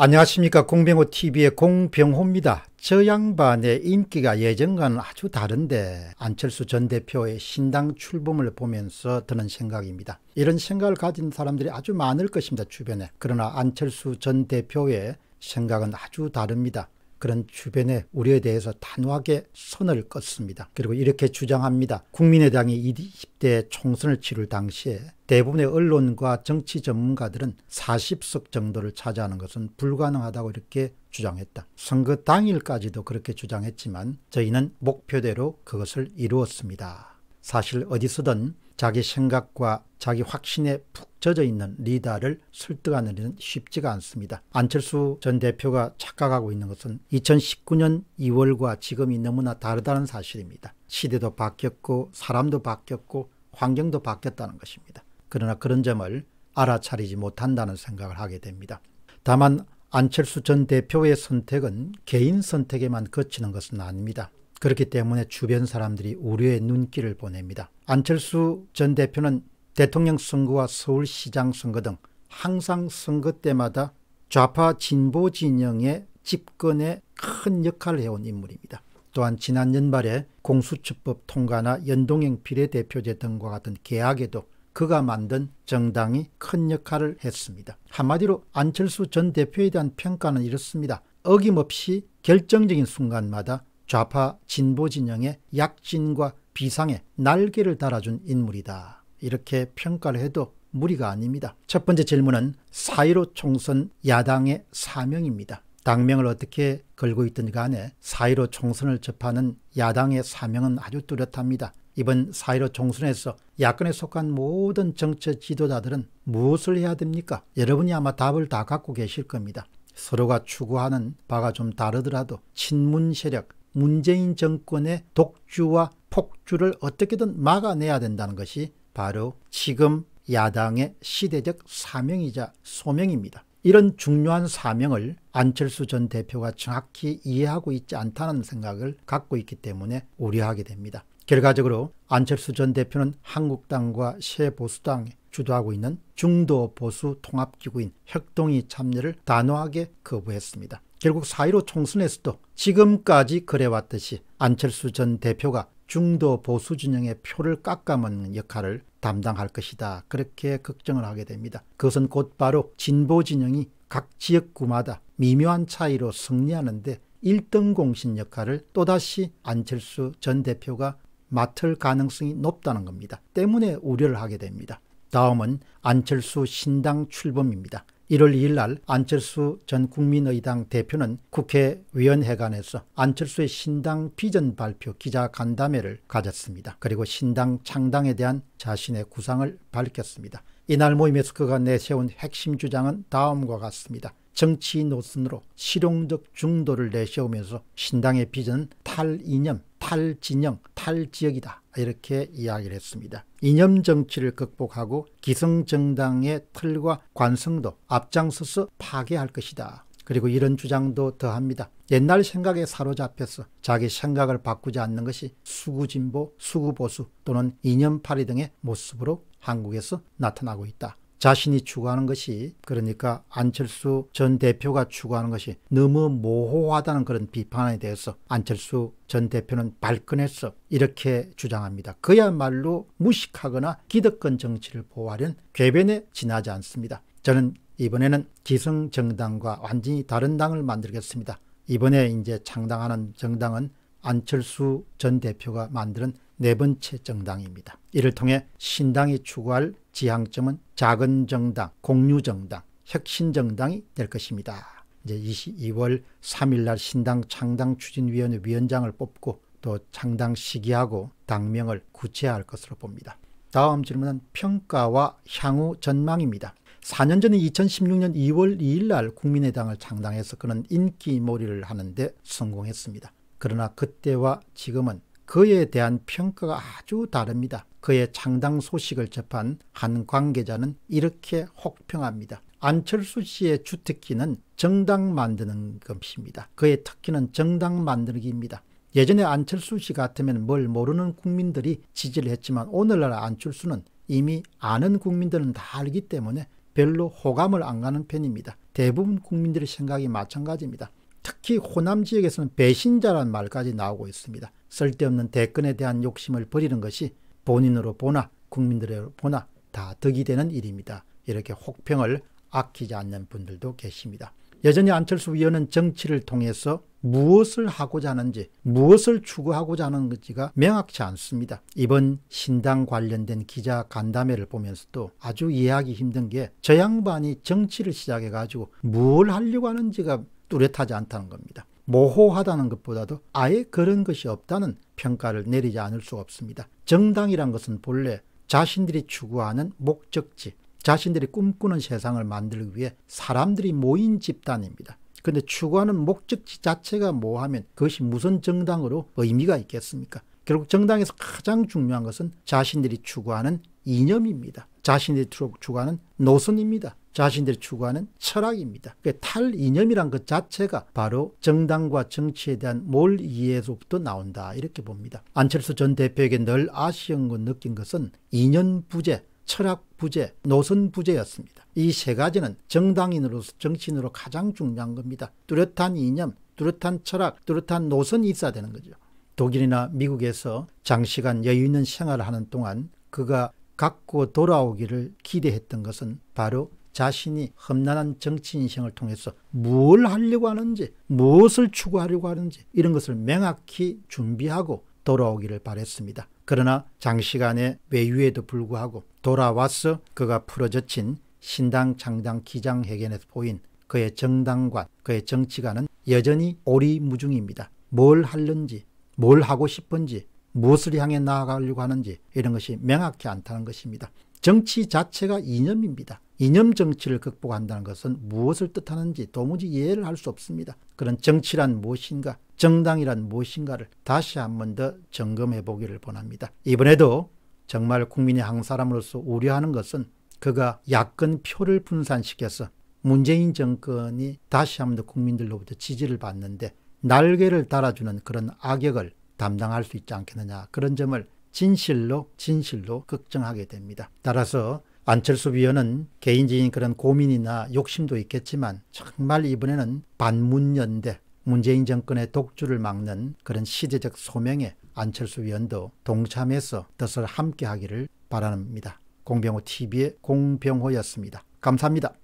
안녕하십니까 공병호TV의 공병호입니다. 저 양반의 인기가 예전과는 아주 다른데 안철수 전 대표의 신당 출범을 보면서 드는 생각입니다. 이런 생각을 가진 사람들이 아주 많을 것입니다. 주변에. 그러나 안철수 전 대표의 생각은 아주 다릅니다. 그런 주변의 우려에 대해서 단호하게 선을 껐습니다. 그리고 이렇게 주장합니다. 국민의당이 20대 총선을 치를 당시에 대부분의 언론과 정치 전문가들은 40석 정도를 차지하는 것은 불가능하다고 이렇게 주장했다. 선거 당일까지도 그렇게 주장했지만 저희는 목표대로 그것을 이루었습니다. 사실 어디서든 자기 생각과 자기 확신에 푹 젖어 있는 리더를 설득하는 일은 쉽지가 않습니다. 안철수 전 대표가 착각하고 있는 것은 2019년 2월과 지금이 너무나 다르다는 사실입니다. 시대도 바뀌었고 사람도 바뀌었고 환경도 바뀌었다는 것입니다. 그러나 그런 점을 알아차리지 못한다는 생각을 하게 됩니다. 다만 안철수 전 대표의 선택은 개인 선택에만 그치는 것은 아닙니다. 그렇기 때문에 주변 사람들이 우려의 눈길을 보냅니다. 안철수 전 대표는 대통령 선거와 서울시장 선거 등 항상 선거 때마다 좌파 진보 진영의 집권에 큰 역할을 해온 인물입니다. 또한 지난 연말에 공수처법 통과나 연동형 비례대표제 등과 같은 계약에도 그가 만든 정당이 큰 역할을 했습니다. 한마디로 안철수 전 대표에 대한 평가는 이렇습니다. 어김없이 결정적인 순간마다 좌파 진보 진영의 약진과 비상에 날개를 달아준 인물이다. 이렇게 평가를 해도 무리가 아닙니다. 첫 번째 질문은 4.15 총선 야당의 사명입니다. 당명을 어떻게 걸고 있든 간에 4.15 총선을 접하는 야당의 사명은 아주 뚜렷합니다. 이번 4.15 총선에서 야권에 속한 모든 정치 지도자들은 무엇을 해야 됩니까? 여러분이 아마 답을 다 갖고 계실 겁니다. 서로가 추구하는 바가 좀 다르더라도 친문 세력, 문재인 정권의 독주와 폭주를 어떻게든 막아내야 된다는 것이 바로 지금 야당의 시대적 사명이자 소명입니다. 이런 중요한 사명을 안철수 전 대표가 정확히 이해하고 있지 않다는 생각을 갖고 있기 때문에 우려하게 됩니다. 결과적으로 안철수 전 대표는 한국당과 새 보수당에 주도하고 있는 중도 보수 통합기구인 혁동이 참여를 단호하게 거부했습니다. 결국 4.15 총선에서도 지금까지 그래왔듯이 안철수 전 대표가 중도 보수 진영의 표를 깎아먹는 역할을 담당할 것이다. 그렇게 걱정을 하게 됩니다. 그것은 곧바로 진보 진영이 각 지역구마다 미묘한 차이로 승리하는데 1등 공신 역할을 또다시 안철수 전 대표가 맡을 가능성이 높다는 겁니다. 때문에 우려를 하게 됩니다. 다음은 안철수 신당 출범입니다. 1월 2일 날 안철수 전 국민의당 대표는 국회의원회관에서 안철수의 신당 비전 발표 기자 간담회를 가졌습니다. 그리고 신당 창당에 대한 자신의 구상을 밝혔습니다. 이날 모임에서 그가 내세운 핵심 주장은 다음과 같습니다. 정치 노선으로 실용적 중도를 내세우면서 신당의 비전은 탈이념, 탈진영, 탈지역이다. 이렇게 이야기를 했습니다. 이념 정치를 극복하고 기성정당의 틀과 관성도 앞장서서 파괴할 것이다. 그리고 이런 주장도 더합니다. 옛날 생각에 사로잡혀서 자기 생각을 바꾸지 않는 것이 수구진보, 수구보수 또는 이념파리 등의 모습으로 한국에서 나타나고 있다. 자신이 추구하는 것이 그러니까 안철수 전 대표가 추구하는 것이 너무 모호하다는 그런 비판에 대해서 안철수 전 대표는 발끈해서 이렇게 주장합니다. 그야말로 무식하거나 기득권 정치를 보호하려는 궤변에 지나지 않습니다. 저는 이번에는 기성정당과 완전히 다른 당을 만들겠습니다. 이번에 이제 창당하는 정당은 안철수 전 대표가 만드는 네 번째 정당입니다. 이를 통해 신당이 추구할 지향점은 작은 정당, 공유 정당, 혁신 정당이 될 것입니다. 이제 22월 3일 날 신당 창당 추진위원회 위원장을 뽑고 또 창당 시기하고 당명을 구체화할 것으로 봅니다. 다음 질문은 평가와 향후 전망입니다. 4년 전인 2016년 2월 2일 날 국민의당을 창당해서 그는 인기몰이를 하는데 성공했습니다. 그러나 그때와 지금은 그에 대한 평가가 아주 다릅니다. 그의 창당 소식을 접한 한 관계자는 이렇게 혹평합니다. 안철수 씨의 주특기는 정당 만드는 것입니다. 그의 특기는 정당 만들기입니다. 예전에 안철수 씨 같으면 뭘 모르는 국민들이 지지를 했지만 오늘날 안철수는 이미 아는 국민들은 다 알기 때문에 별로 호감을 안 가는 편입니다. 대부분 국민들의 생각이 마찬가지입니다. 특히 호남 지역에서는 배신자라는 말까지 나오고 있습니다. 쓸데없는 대권에 대한 욕심을 버리는 것이 본인으로 보나 국민들로 보나 다 득이 되는 일입니다. 이렇게 혹평을 아끼지 않는 분들도 계십니다. 여전히 안철수 위원은 정치를 통해서 무엇을 하고자 하는지 무엇을 추구하고자 하는지가 명확치 않습니다. 이번 신당 관련된 기자 간담회를 보면서도 아주 이해하기 힘든 게 저 양반이 정치를 시작해 가지고 뭘 하려고 하는지가 뚜렷하지 않다는 겁니다. 모호하다는 것보다도 아예 그런 것이 없다는 평가를 내리지 않을 수 없습니다. 정당이란 것은 본래 자신들이 추구하는 목적지, 자신들이 꿈꾸는 세상을 만들기 위해 사람들이 모인 집단입니다. 근데 추구하는 목적지 자체가 뭐하면 그것이 무슨 정당으로 의미가 있겠습니까? 결국 정당에서 가장 중요한 것은 자신들이 추구하는 이념입니다. 자신들이 추구하는 노선입니다. 자신들이 추구하는 철학입니다. 그러니까 탈이념이란 것 자체가 바로 정당과 정치에 대한 몰 이해에서부터 나온다 이렇게 봅니다. 안철수 전 대표에게 늘 아쉬운 것 느낀 것은 이념 부재, 철학 부재, 노선 부재였습니다. 이 세 가지는 정당인으로서 정치인으로 가장 중요한 겁니다. 뚜렷한 이념, 뚜렷한 철학, 뚜렷한 노선이 있어야 되는 거죠. 독일이나 미국에서 장시간 여유 있는 생활을 하는 동안 그가 갖고 돌아오기를 기대했던 것은 바로 자신이 험난한 정치 인생을 통해서 뭘 하려고 하는지 무엇을 추구하려고 하는지 이런 것을 명확히 준비하고 돌아오기를 바랬습니다. 그러나 장시간의 외유에도 불구하고 돌아와서 그가 풀어젖힌 신당 창당 기장회견에서 보인 그의 정당관, 그의 정치관은 여전히 오리무중입니다. 뭘 하는지, 뭘 하고 싶은지, 무엇을 향해 나아가려고 하는지 이런 것이 명확히 않다는 것입니다. 정치 자체가 이념입니다. 이념 정치를 극복한다는 것은 무엇을 뜻하는지 도무지 이해를 할 수 없습니다. 그런 정치란 무엇인가, 정당이란 무엇인가를 다시 한 번 더 점검해 보기를 원합니다. 이번에도 정말 국민의 한 사람으로서 우려하는 것은 그가 야권 표를 분산시켜서 문재인 정권이 다시 한 번 더 국민들로부터 지지를 받는데 날개를 달아주는 그런 악역을 담당할 수 있지 않겠느냐 그런 점을 진실로 진실로 걱정하게 됩니다. 따라서 안철수 위원은 개인적인 그런 고민이나 욕심도 있겠지만 정말 이번에는 반문연대 문재인 정권의 독주를 막는 그런 시대적 소명에 안철수 위원도 동참해서 뜻을 함께 하기를 바랍니다. 공병호 TV의 공병호였습니다. 감사합니다.